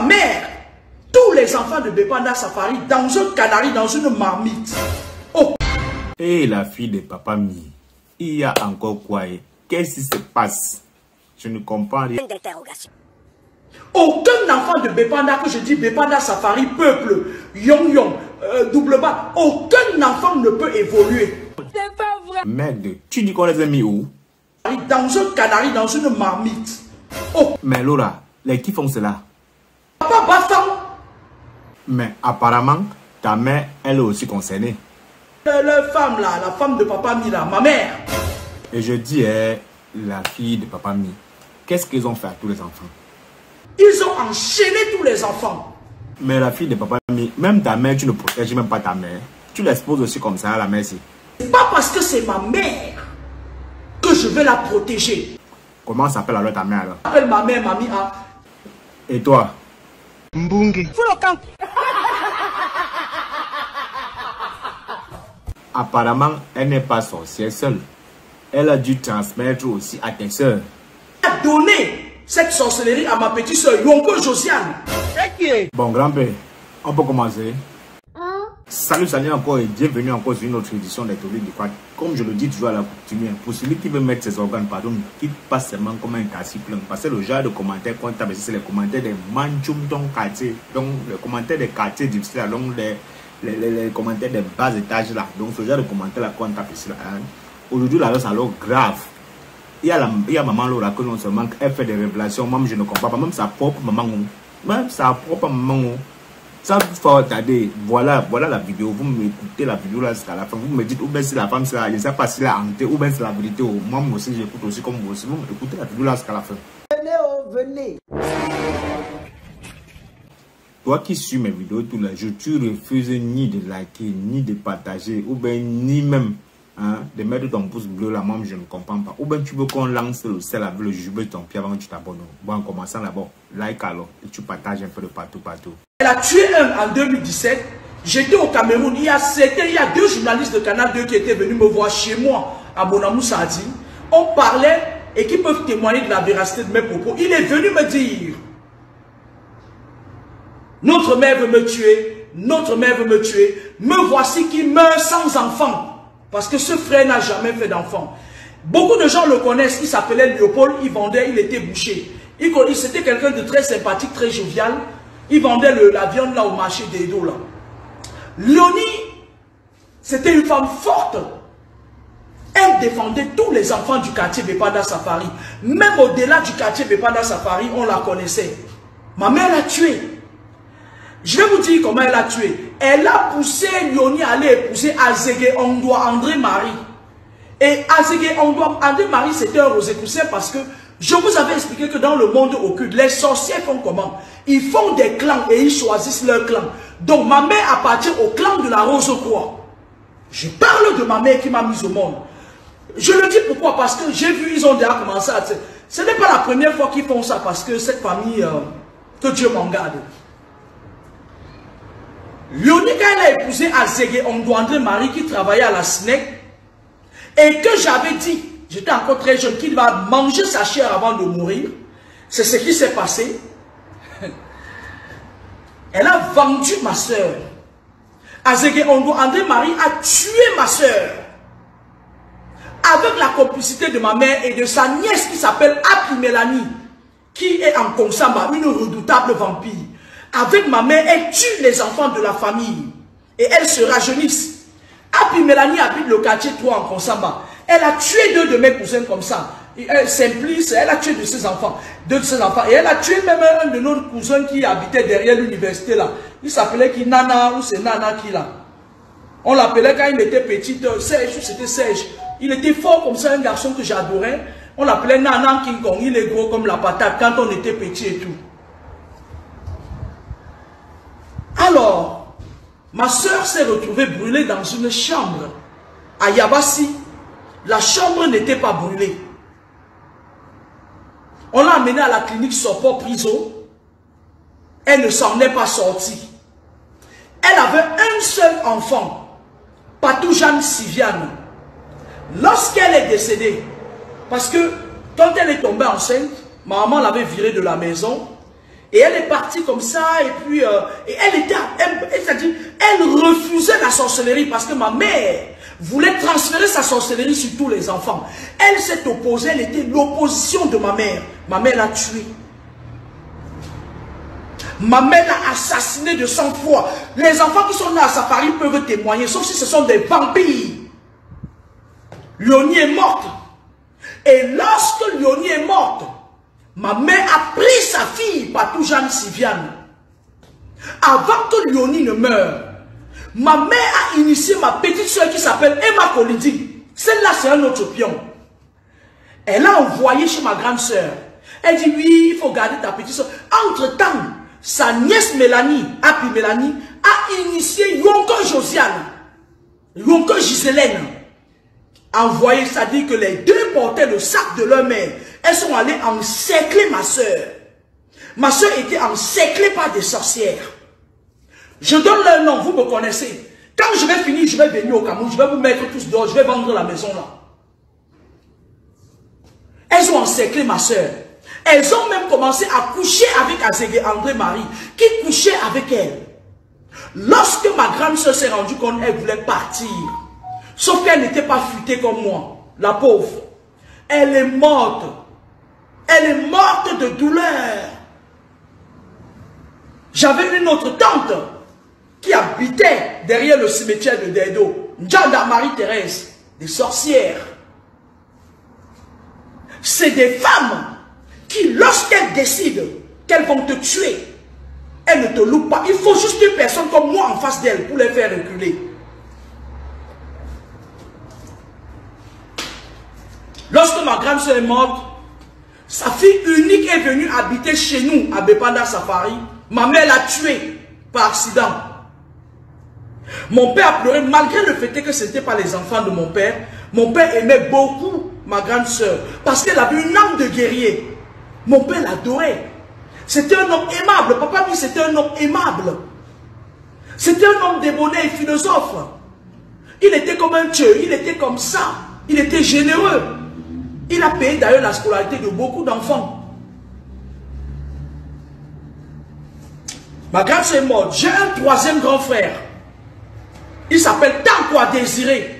ma mère, tous les enfants de Bepanda Safari dans un canari, dans une marmite. Oh, Et la fille de papa Mi, il y a encore quoi eh? Qu'est-ce qui se passe? Je ne comprends rien. d'interrogation. aucun enfant de Bepanda, que je dis Bepanda Safari, peuple, Yong Yong, euh, double bas, aucun enfant ne peut évoluer. Merde, tu dis qu'on les a mis où? Dans un canari, dans une marmite. Oh, Mais Laura, les qui font cela? Mais apparemment, ta mère, elle est aussi concernée. la, la femme là, la femme de papa Mila, ma mère. Et je dis, eh, la fille de papa Mi, qu'est-ce qu'ils ont fait à tous les enfants? Ils ont enchaîné tous les enfants. Mais la fille de papa Mi, même ta mère, tu ne protèges même pas ta mère. Tu l'exposes aussi comme ça à la merci. C'est pas parce que c'est ma mère que je vais la protéger. Comment s'appelle alors ta mère alors? Appelle ma mère, mamie A. Et toi? Apparemment, elle n'est pas sorcière seule. Elle a dû transmettre aussi à tes soeurs. a donné cette sorcellerie à ma petite soeur Yonko Josiane. Bon, grand-père, on peut commencer. Salut, salut encore et bienvenue encore sur une autre édition des Tolés du Quad. Comme je le dis toujours à la coutume, pour celui qui veut mettre ses organes, pardon, ne quitte pas seulement comme un cassis plein. Parce que le genre de commentaires qu'on tape c'est les commentaires des manchoum dans quartier. Donc, les commentaires des quartiers difficiles, donc les, les, les, commentaires des bas étages là. Donc, ce genre de commentaires là qu'on tape ici hein. Aujourd'hui, là, c'est alors grave. Il y, a la, il y a maman Laura que non seulement elle fait des révélations, même je ne comprends pas, même sa propre maman, même sa propre maman. Oh. Ça vous faut regarder, voilà, voilà la vidéo, vous m'écoutez la vidéo là jusqu'à la fin, vous me dites ou bien si la femme c'est là, je ne sais pas si elle a hanté, ou bien c'est la vérité, oh. moi moi aussi j'écoute aussi comme vous aussi, vous m'écoutez la vidéo là jusqu'à la fin. Toi qui suis mes vidéos tous les jours, tu refuses ni de liker, ni de partager, ou bien ni même hein, de mettre ton pouce bleu là, moi je ne comprends pas. Ou bien tu veux qu'on lance le sel avec le jubé de ton pied avant que tu t'abonnes. Bon, en commençant d'abord, like alors, et tu partages un peu de partout, partout. Elle a tué un en 2017. J'étais au Cameroun. Il y, a, il y a deux journalistes de Canal 2 qui étaient venus me voir chez moi à Bonamou Sadi. On parlait et qui peuvent témoigner de la véracité de mes propos. Il est venu me dire Notre mère veut me tuer, notre mère veut me tuer. Me voici qui meurt sans enfant. Parce que ce frère n'a jamais fait d'enfant. Beaucoup de gens le connaissent. Il s'appelait Léopold, il vendait, il était boucher. Il, C'était quelqu'un de très sympathique, très jovial. Il vendait la viande là au marché des dos. Léonie, c'était une femme forte. Elle défendait tous les enfants du quartier Bepanda Safari. Même au-delà du quartier Bepanda Safari, on la connaissait. Ma mère l'a tuée. Je vais vous dire comment elle a tué. Elle a poussé Léonie à aller épouser Azege Ondoa André Marie. Et Azege Ondoa André Marie, c'était un Rosicrucien parce que je vous avais expliqué que dans le monde occulte, les sorciers font comment? Ils font des clans et ils choisissent leur clan. Donc ma mère appartient au clan de la Rose-Croix. Je parle de ma mère qui m'a mise au monde. Je le dis pourquoi? Parce que j'ai vu, ils ont déjà commencé à... Ce n'est pas la première fois qu'ils font ça parce que cette famille, euh, que Dieu m'en garde. Léonie, elle a épousé Azege Ondo André Marie qui travaillait à la SNEC, et que j'avais dit, j'étais encore très jeune, qu'il va manger sa chair avant de mourir, c'est ce qui s'est passé. Elle a vendu ma soeur. Azege Ondo André Marie a tué ma soeur. Avec la complicité de ma mère et de sa nièce qui s'appelle Api Mélanie, qui est en Konsamba, une redoutable vampire. Avec ma mère, elle tue les enfants de la famille. Et elles se rajeunissent. Api Mélanie habite le quartier 3 en Konsamba. Elle a tué deux de mes cousins comme ça. Elle Simplice, elle a tué de ses enfants, deux de ses enfants. Et elle a tué même un de nos cousins qui habitait derrière l'université là. Il s'appelait qui Nana ou c'est Nana qui là. On l'appelait quand il était petit, euh, Serge, c'était Serge. Il était fort comme ça, un garçon que j'adorais. On l'appelait Nana King Kong. Il est gros comme la patate quand on était petit et tout. Alors, ma soeur s'est retrouvée brûlée dans une chambre à Yabassi. La chambre n'était pas brûlée. On l'a amenée à la clinique Sopor Prison. Elle ne s'en est pas sortie. Elle avait un seul enfant, Patoujane Siviane. Lorsqu'elle est décédée, parce que quand elle est tombée enceinte, ma maman l'avait virée de la maison, Et elle est partie comme ça, et puis, euh, et elle était, elle, elle, elle refusait la sorcellerie parce que ma mère voulait transférer sa sorcellerie sur tous les enfants. Elle s'est opposée, elle était l'opposition de ma mère. Ma mère l'a tuée. Ma mère l'a assassiné de sang-froid. Les enfants qui sont là à Safari peuvent témoigner, sauf si ce sont des vampires. Léonie est morte. Et lorsque Léonie est morte, ma mère a pris sa Patou Jeanne Siviane. Avant que Léonie ne meure, ma mère a initié ma petite soeur qui s'appelle Emma Colidi. Celle-là, c'est un autre pion. Elle a envoyé chez ma grande soeur. Elle dit, oui, il faut garder ta petite soeur. Entre-temps, sa nièce Mélanie, Happy Mélanie, a initié Yonko Josiane, Yonko Giselène, envoyé, ça dit que les deux portaient le sac de leur mère. Elles sont allées encercler ma soeur. Ma soeur était encerclée par des sorcières. Je donne leur nom, vous me connaissez. Quand je vais finir, je vais venir au Cameroun, je vais vous mettre tous dehors, je vais vendre la maison là. Elles ont encerclé ma soeur. Elles ont même commencé à coucher avec Azégué André-Marie, qui couchait avec elle. Lorsque ma grande soeur s'est rendue compte, elle voulait partir. Sauf qu'elle n'était pas futée comme moi, la pauvre. Elle est morte. Elle est morte de douleur. J'avais une autre tante qui habitait derrière le cimetière de Dedo. Njanda Marie-Thérèse, des sorcières. C'est des femmes qui, lorsqu'elles décident qu'elles vont te tuer, elles ne te louent pas. Il faut juste une personne comme moi en face d'elles pour les faire reculer. Lorsque ma grande soeur est morte, sa fille unique est venue habiter chez nous à Bepanda Safari. Ma mère l'a tuée par accident. Mon père a pleuré malgré le fait que ce n'était pas les enfants de mon père. Mon père aimait beaucoup ma grande soeur parce qu'elle avait une âme de guerrier. Mon père l'adorait. C'était un homme aimable. Papa dit c'était un homme aimable. C'était un homme débonné et philosophe. Il était comme un dieu. Il était comme ça. Il était généreux. Il a payé d'ailleurs la scolarité de beaucoup d'enfants. Ma grande est. J'ai un troisième grand frère. Il s'appelle Tankwa Désiré.